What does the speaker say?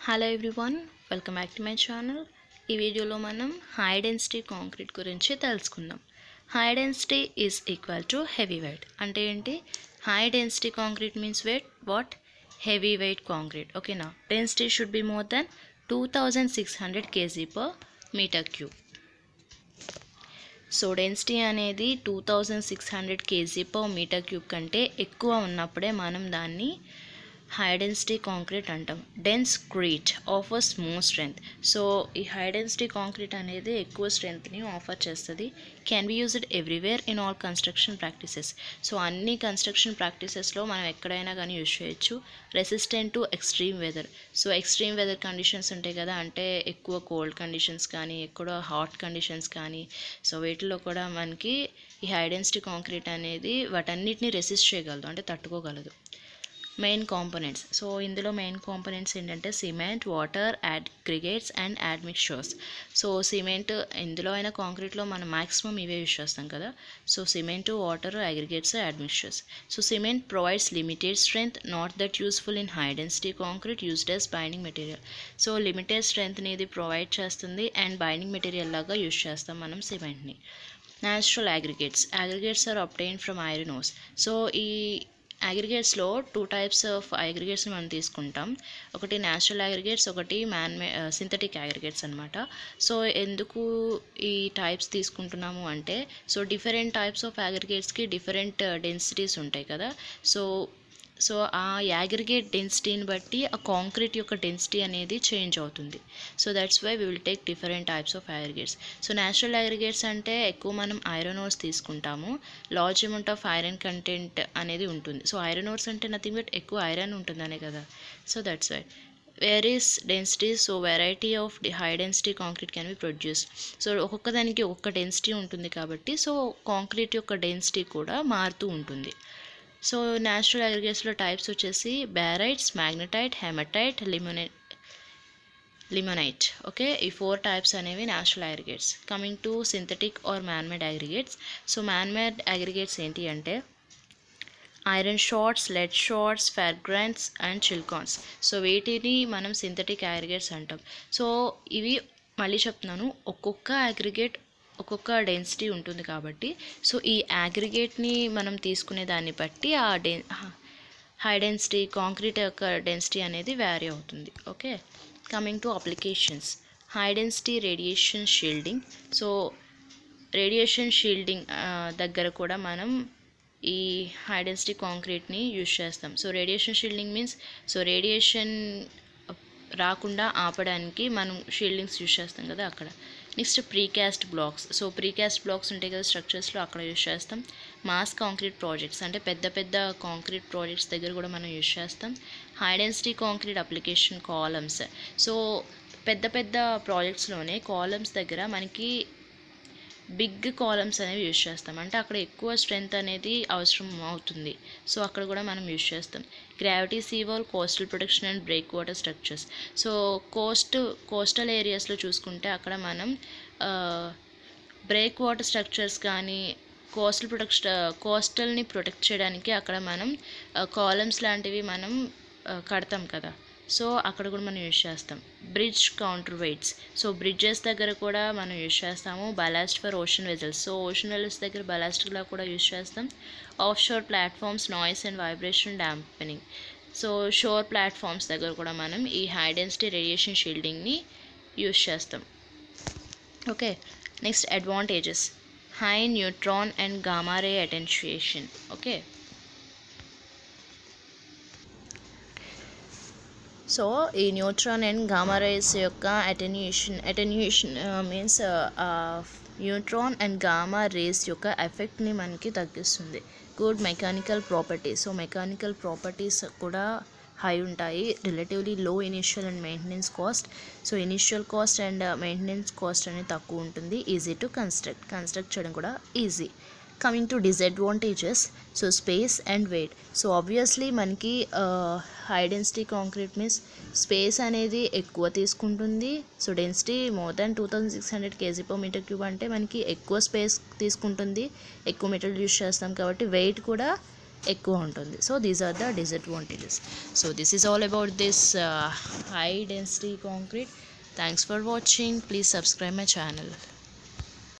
Hello everyone welcome back to my channel ఈ వీడియోలో మనం హై డెన్సిటీ కాంక్రీట్ గురించి తెలుసుకుందాం. High density is equal to heavy weight అంటే ఏంటి? High density concrete means weight what heavy weight concrete ఓకేనా density should be more than two thousand six hundred kg per metre cube so density అనేది two thousand six hundred kg per metre cube కంటే ఎక్కువ ఉన్నప్పుడే మనం దాన్ని high density concrete అంటాం. Densecrete offers more strength so ఈ high density concrete అనేది ఎక్కువ స్ట్రెంగ్త్ని ఆఫర్ చేస్తుంది. Can be used everywhere in all construction practices so అన్ని కన్స్ట్రక్షన్ ప్రాక్టీసెస్లో మనం ఎక్కడైనా కానీ యూజ్ చేయొచ్చు. Resistant to extreme weather so extreme weather conditions ఉంటాయి కదా అంటే ఎక్కువ కోల్డ్ కండిషన్స్ కానీ ఎక్కువ హాట్ కండిషన్స్ కానీ సో వీటిలో కూడా మనకి ఈ హై డెన్సిటీ కాంక్రీట్ అనేది వాటన్నిటిని రెసిస్ట్ చేయగలదు అంటే తట్టుకోగలదు. మెయిన్ కాంపోనెంట్స్ సో ఇందులో మెయిన్ కాంపోనెంట్స్ ఏంటంటే cement water aggregates and admixtures so cement ఇందులో అయినా కాంక్రీట్లో మనం మ్యాక్సిమం ఇవే యూస్ చేస్తాం కదా. So cement water aggregates admixtures so cement provides limited strength not that useful in high density concrete used as binding material so limited స్ట్రెంగ్త్ని ఇది provide చేస్తుంది and binding material లాగా యూస్ చేస్తాం మనం సిమెంట్ని natural aggregates aggregates are obtain from iron ores so ఈ అగ్రిగేట్స్లో two types of అగ్రిగేట్స్ని మనం తీసుకుంటాం. ఒకటి న్యాచురల్ అగ్రిగేట్స్ ఒకటి మ్యాన్ మే సింథటిక్ అగ్రిగేట్స్ అనమాట సో ఎందుకు ఈ టైప్స్ తీసుకుంటున్నాము అంటే సో డిఫరెంట్ టైప్స్ ఆఫ్ అగ్రిగేట్స్కి డిఫరెంట్ డెన్సిటీస్ ఉంటాయి కదా. సో సో ఆ యాగ్రిగేట్ డెన్సిటీని బట్టి ఆ కాంక్రీట్ యొక్క డెన్సిటీ అనేది చేంజ్ అవుతుంది. So that's why we will take different types of aggregates so natural aggregates అంటే ఎక్కువ మనం ఐరన్ ఓర్స్ తీసుకుంటాము. Large amount of iron content అనేది ఉంటుంది. సో ఐరన్ ఓర్స్ అంటే నథింగ్ బట్ ఎక్కువ ఐరన్ ఉంటుందనే కదా. So that's why varies density so variety of high density concrete can be produce so ఒక్కొక్క దానికి ఒక్కొక్క డెన్సిటీ ఉంటుంది కాబట్టి సో కాంక్రీట్ యొక్క డెన్సిటీ కూడా మారుతూ ఉంటుంది. సో న్యాచురల్ అగ్రిగేట్స్లో టైప్స్ వచ్చేసి barites magnetite hematite limonite limonite. Okay? ఈ ఫోర్ టైప్స్ అనేవి natural aggregates. Coming to synthetic or manmade aggregates. So manmade aggregates ఏంటి అంటే ఐరన్ షార్ట్స్ లెడ్ షార్ట్స్ ఫెర్గ్రాన్స్ అండ్ చిల్కాన్స్. సో వీటిని మనం సింథటిక్ అగ్రిగేట్స్ అంటాం. సో ఇవి మళ్ళీ చెప్తున్నాను. ఒక్కొక్క అగ్రిగేట్ ఒక్కొక్క డెన్సిటీ ఉంటుంది కాబట్టి. సో ఈ అగ్రిగేట్ని మనం తీసుకునే దాన్ని బట్టి ఆ డె హై డెన్సిటీ కాంక్రీట్ యొక్క డెన్సిటీ అనేది వ్యారీ అవుతుంది. Okay coming to applications high density radiation shielding so radiation shielding దగ్గర కూడా మనం ఈ హై డెన్సిటీ కాంక్రీట్ని యూజ్ చేస్తాం. So radiation shielding means so radiation రాకుండా ఆపడానికి మనం షీల్డింగ్స్ యూజ్ చేస్తాం కదా అక్కడ. Next precast blocks. So precast blocks ఉంటాయి కదా స్ట్రక్చర్స్లో అక్కడ యూజ్ చేస్తాం. మాస్ కాంక్రీట్ ప్రాజెక్ట్స్ అంటే పెద్ద పెద్ద కాంక్రీట్ ప్రాజెక్ట్స్ దగ్గర కూడా మనం యూజ్ చేస్తాం. High density concrete application columns. So పెద్ద పెద్ద ప్రాజెక్ట్స్లోనే కాలమ్స్ దగ్గర మనకి బిగ్ కాలమ్స్ అనేవి యూజ్ చేస్తాం. అంటే అక్కడ ఎక్కువ స్ట్రెంత్ అనేది అవసరం అవుతుంది. సో అక్కడ కూడా మనం యూజ్ చేస్తాం. Gravity seawall coastal protection and breakwater structures. So coast coastal ఏరియాస్లో చూసుకుంటే అక్కడ మనం బ్రేక్ వాటర్ స్ట్రక్చర్స్ కానీ కోస్టల్ ప్రొటెక్షన్ కోస్టల్ని ప్రొటెక్ట్ చేయడానికి అక్కడ మనం కాలమ్స్ లాంటివి మనం కడతాం కదా. సో అక్కడ కూడా మనం యూజ్ చేస్తాం. Bridge counterweights. సో బ్రిడ్జెస్ దగ్గర కూడా మనం యూజ్ చేస్తాము. Ballast for ocean vessels. So ocean vessels దగ్గర బలాస్ట్లా కూడా యూజ్ చేస్తాం. Offshore platforms noise and vibration dampening. So shore platforms దగ్గర కూడా మనం ఈ హై డెన్సిటీ రేడియేషన్ షీల్డింగ్ని యూజ్ చేస్తాం. Okay. Next advantages. High neutron and gamma ray attenuation okay. So ఈ న్యూట్రాన్ అండ్ గామా రేస్ యొక్క attenuation attenuation means neutron and gamma rays యొక్క ఎఫెక్ట్ని మనకి తగ్గిస్తుంది. Good mechanical properties so mechanical properties కూడా high ఉంటాయి. Relatively low initial and maintenance cost so initial cost and maintenance cost అనేది తక్కువ ఉంటుంది. ఈజీ టు కన్స్ట్రక్ట్ కన్స్ట్రక్ట్ చేయడం కూడా easy coming to disadvantages so space and weight so obviously మనకి high density concrete means space అనేది ఎక్కువ తీసుకుంటుంది so density more than two thousand six hundred kg per metre cube అంటే మనకి ఎక్కువ space తీసుకుంటుంది ఎక్కువ మెటీరియల్ యూస్ చేస్తాం కాబట్టి వెయిట్ కూడా ఎక్కువ ఉంటుంది. So these are the disadvantages so this is all about this high density concrete thanks for watching please subscribe my channel